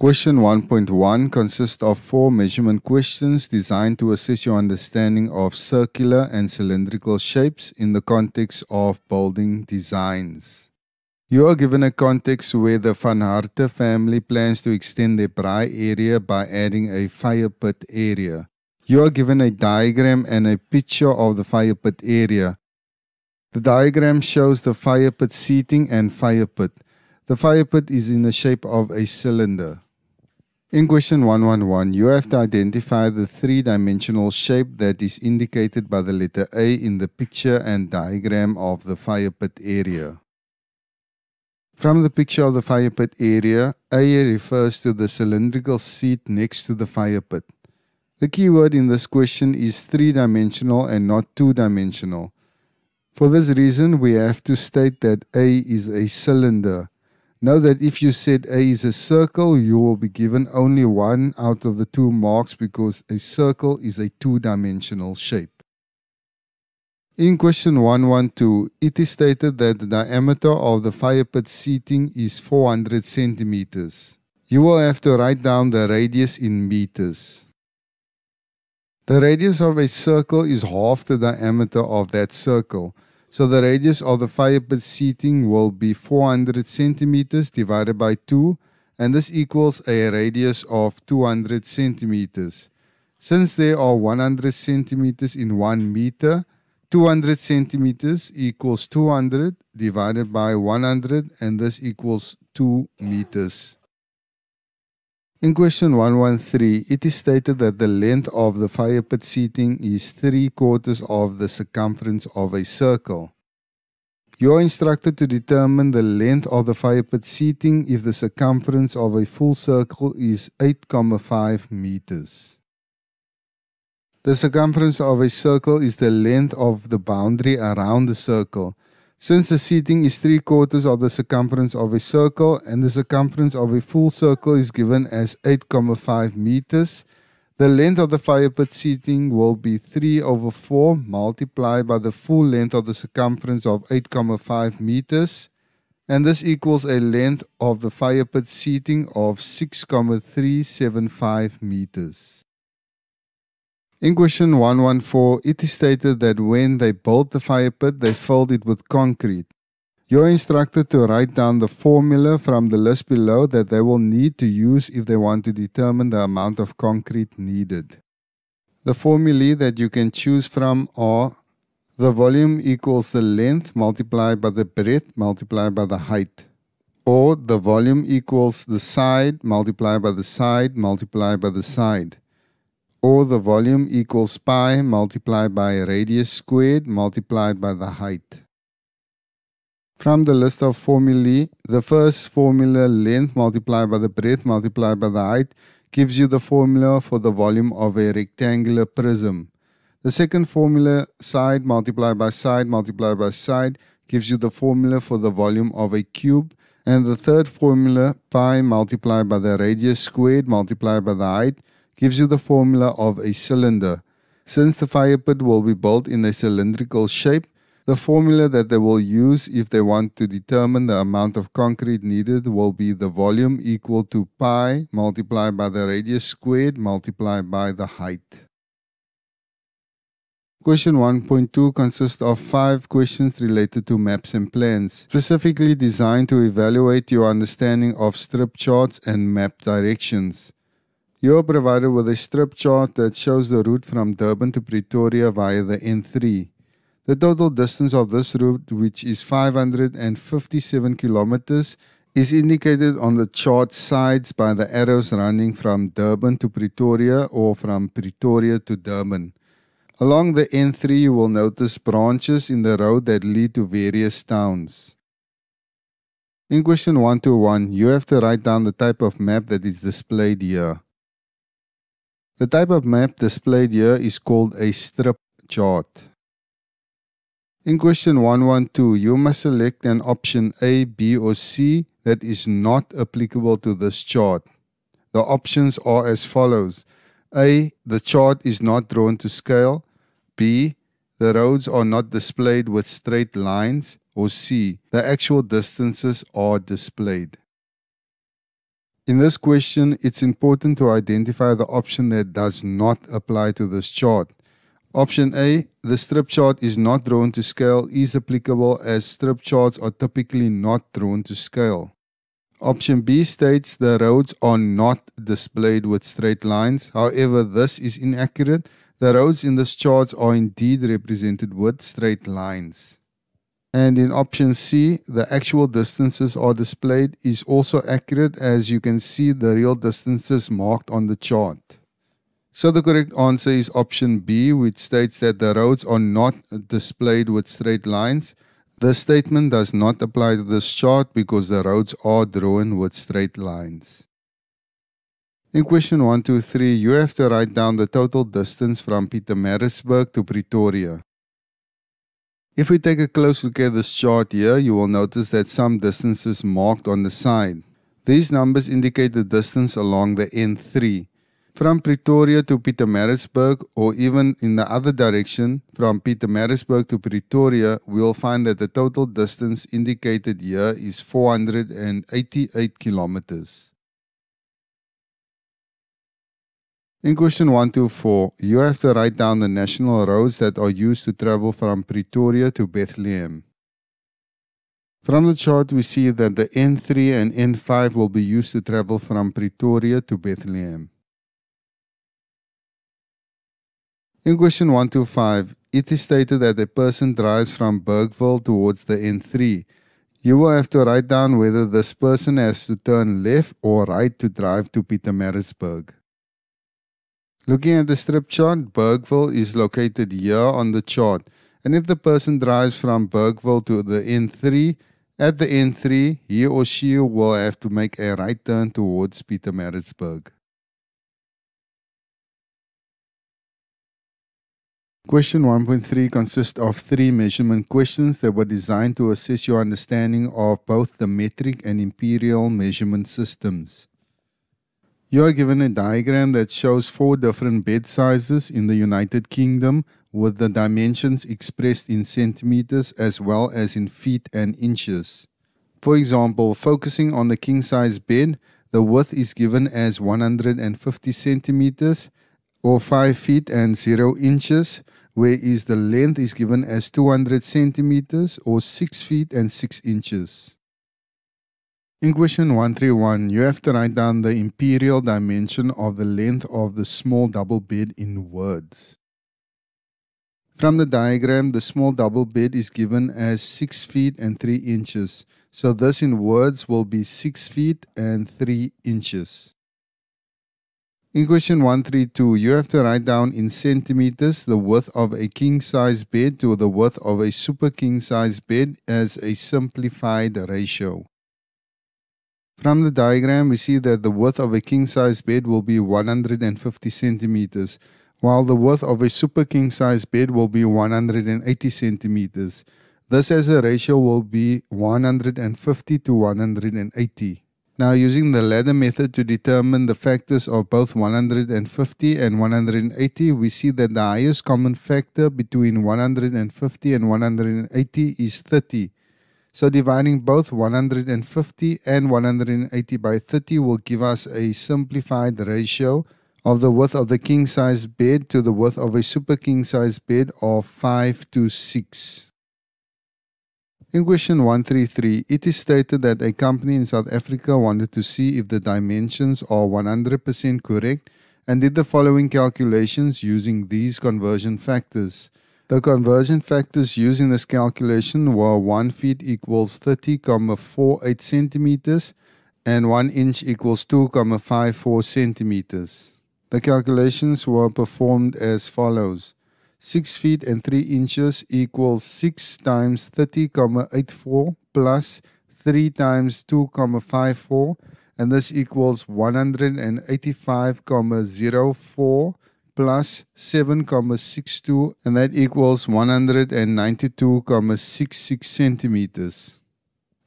Question 1.1 consists of four measurement questions designed to assess your understanding of circular and cylindrical shapes in the context of building designs. You are given a context where the Van Harte family plans to extend their braai area by adding a fire pit area. You are given a diagram and a picture of the fire pit area. The diagram shows the fire pit seating and fire pit. The fire pit is in the shape of a cylinder. In question 111, you have to identify the three-dimensional shape that is indicated by the letter A in the picture and diagram of the fire pit area. From the picture of the fire pit area, A refers to the cylindrical seat next to the fire pit. The key word in this question is three-dimensional and not two-dimensional. For this reason, we have to state that A is a cylinder Know that if you said A is a circle, you will be given only one out of the two marks because a circle is a two-dimensional shape. In question 112, it is stated that the diameter of the fire pit seating is 400 centimeters. You will have to write down the radius in meters. The radius of a circle is half the diameter of that circle. So the radius of the fire pit seating will be 400 centimeters divided by 2 and this equals a radius of 200 centimeters. Since there are 100 centimeters in 1 meter, 200 centimeters equals 200 divided by 100 and this equals 2 meters. In question 113, it is stated that the length of the fire pit seating is 3 quarters of the circumference of a circle. You are instructed to determine the length of the fire pit seating if the circumference of a full circle is 8,5 meters. The circumference of a circle is the length of the boundary around the circle. Since the seating is three quarters of the circumference of a circle and the circumference of a full circle is given as 8,5 meters, the length of the fire pit seating will be 3 over 4 multiplied by the full length of the circumference of 8,5 meters, and this equals a length of the fire pit seating of 6,375 meters. In question 114, it is stated that when they built the fire pit, they filled it with concrete. You're instructed to write down the formula from the list below that they will need to use if they want to determine the amount of concrete needed. The formulae that you can choose from are the volume equals the length multiplied by the breadth multiplied by the height. Or the volume equals the side multiplied by the side multiplied by the side or the volume equals pi multiplied by radius squared multiplied by the height. From the list of formulae, the first formula length multiplied by the breadth multiplied by the height gives you the formula for the volume of a rectangular prism. The second formula side multiplied by side multiplied by side gives you the formula for the volume of a cube and the third formula pi multiplied by the radius squared multiplied by the height gives you the formula of a cylinder. Since the fire pit will be built in a cylindrical shape, the formula that they will use if they want to determine the amount of concrete needed will be the volume equal to pi multiplied by the radius squared multiplied by the height. Question 1.2 consists of five questions related to maps and plans, specifically designed to evaluate your understanding of strip charts and map directions. You are provided with a strip chart that shows the route from Durban to Pretoria via the N3. The total distance of this route, which is 557 kilometers, is indicated on the chart sides by the arrows running from Durban to Pretoria or from Pretoria to Durban. Along the N3, you will notice branches in the road that lead to various towns. In question 121, you have to write down the type of map that is displayed here. The type of map displayed here is called a strip chart. In question 112, you must select an option A, B or C that is not applicable to this chart. The options are as follows. A. The chart is not drawn to scale. B. The roads are not displayed with straight lines. Or C. The actual distances are displayed. In this question, it's important to identify the option that does not apply to this chart. Option A, the strip chart is not drawn to scale is applicable as strip charts are typically not drawn to scale. Option B states the roads are not displayed with straight lines. However, this is inaccurate. The roads in this chart are indeed represented with straight lines. And in option C, the actual distances are displayed is also accurate as you can see the real distances marked on the chart. So the correct answer is option B, which states that the roads are not displayed with straight lines. This statement does not apply to this chart because the roads are drawn with straight lines. In question 1, 2, 3, you have to write down the total distance from Pietermaritzburg to Pretoria. If we take a close look at this chart here, you will notice that some distances marked on the side. These numbers indicate the distance along the N3. From Pretoria to Pietermaritzburg or even in the other direction from Pietermaritzburg to Pretoria, we will find that the total distance indicated here is 488 kilometers. In question 124, you have to write down the national roads that are used to travel from Pretoria to Bethlehem. From the chart, we see that the N3 and N5 will be used to travel from Pretoria to Bethlehem. In question 125, it is stated that a person drives from Bergville towards the N3. You will have to write down whether this person has to turn left or right to drive to Pietermaritzburg. Looking at the strip chart, Bergville is located here on the chart. And if the person drives from Bergville to the N3, at the N3, he or she will have to make a right turn towards Pietermaritzburg. Question 1.3 consists of three measurement questions that were designed to assess your understanding of both the metric and imperial measurement systems. You are given a diagram that shows four different bed sizes in the United Kingdom with the dimensions expressed in centimeters as well as in feet and inches. For example, focusing on the king size bed, the width is given as 150 centimeters or 5 feet and 0 inches, whereas the length is given as 200 centimeters or 6 feet and 6 inches. In question 131, you have to write down the imperial dimension of the length of the small double bed in words. From the diagram, the small double bed is given as 6 feet and 3 inches. So this in words will be 6 feet and 3 inches. In question 132, you have to write down in centimeters the width of a king size bed to the width of a super king size bed as a simplified ratio. From the diagram, we see that the width of a king-size bed will be 150 centimeters, while the width of a super king-size bed will be 180 centimeters. This as a ratio will be 150 to 180. Now using the ladder method to determine the factors of both 150 and 180, we see that the highest common factor between 150 and 180 is 30. So dividing both 150 and 180 by 30 will give us a simplified ratio of the width of the king size bed to the width of a super king size bed of 5 to 6. In question 133, it is stated that a company in South Africa wanted to see if the dimensions are 100% correct and did the following calculations using these conversion factors. The conversion factors used in this calculation were 1 feet equals 30,48 centimeters and 1 inch equals 2,54 centimeters. The calculations were performed as follows. 6 feet and 3 inches equals 6 times 30,84 plus 3 times 2,54 and this equals 185,04 plus 7,62 and that equals 192,66 centimeters.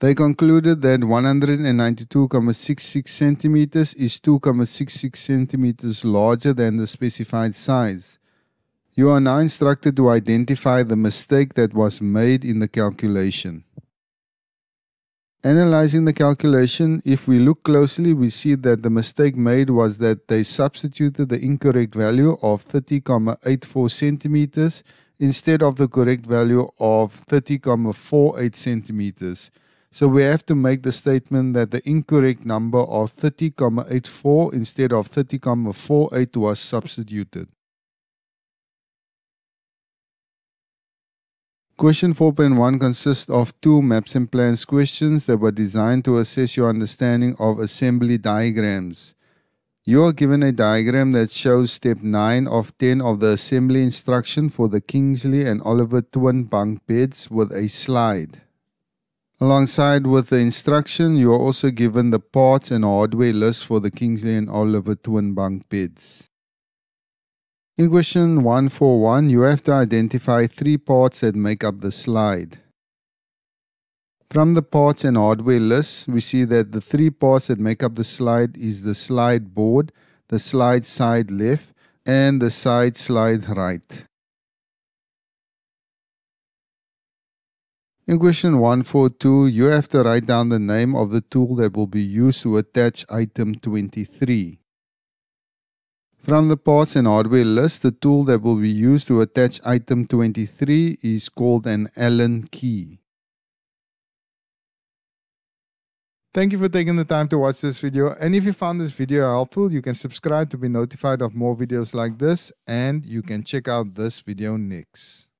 They concluded that 192,66 centimeters is 2,66 centimeters larger than the specified size. You are now instructed to identify the mistake that was made in the calculation. Analyzing the calculation, if we look closely, we see that the mistake made was that they substituted the incorrect value of 30,84 centimeters instead of the correct value of 30,48 centimeters. So we have to make the statement that the incorrect number of 30,84 instead of 30,48 was substituted. Question 4.1 consists of two maps and plans questions that were designed to assess your understanding of assembly diagrams. You are given a diagram that shows step 9 of 10 of the assembly instruction for the Kingsley and Oliver twin bunk beds with a slide. Alongside with the instruction, you are also given the parts and hardware list for the Kingsley and Oliver twin bunk beds. In question 141, you have to identify three parts that make up the slide. From the parts and hardware list, we see that the three parts that make up the slide is the slide board, the slide side left, and the side slide right. In question 142, you have to write down the name of the tool that will be used to attach item 23. From the parts and hardware list, the tool that will be used to attach item 23 is called an Allen key. Thank you for taking the time to watch this video and if you found this video helpful, you can subscribe to be notified of more videos like this and you can check out this video next.